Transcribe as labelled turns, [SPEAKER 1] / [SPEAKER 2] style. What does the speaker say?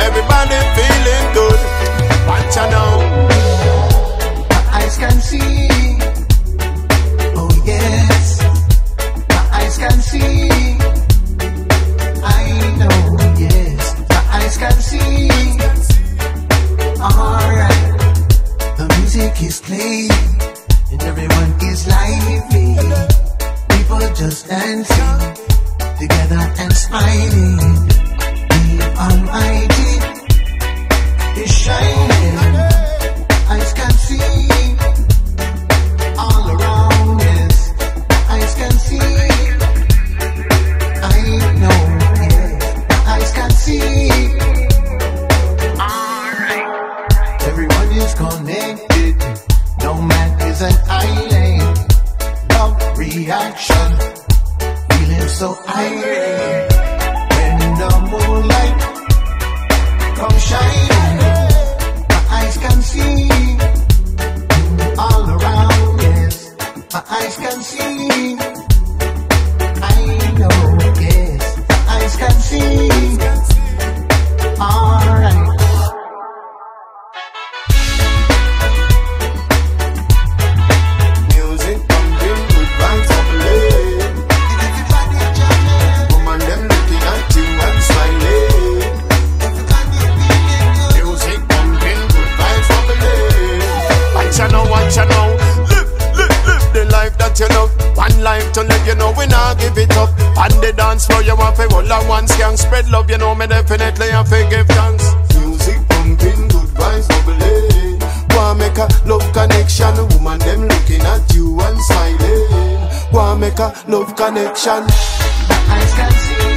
[SPEAKER 1] Everybody feeling good. Watch out now.
[SPEAKER 2] My eyes can see. Oh yes, my eyes can see. I know, yes, my eyes can see. Alright, the music is playing and everyone is lively. People just dancing and smiling. The Almighty so irie. When the moonlight come shining. My eyes can see all around, yes. My eyes can see. I know, yes. My eyes can see.
[SPEAKER 1] Ya now, now. Live, live, live the life that you love. One life to live, you know we not give it up. On the dance floor, you want to roll on one skank, spread love, you know me definitely have to give thanks. Music pumping, good vibes bubbling. Want make a love connection, woman them looking at you and smiling. Want make a love connection.
[SPEAKER 2] My eyes can see.